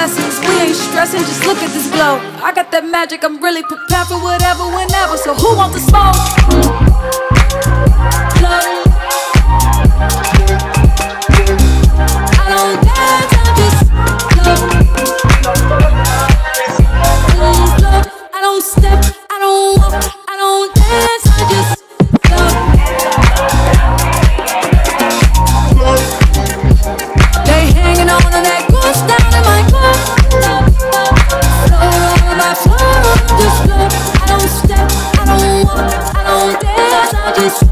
blessings. We ain't stressing, just look at this glow. I got that magic, I'm really prepared for whatever, whenever. So who wants to smoke? Love just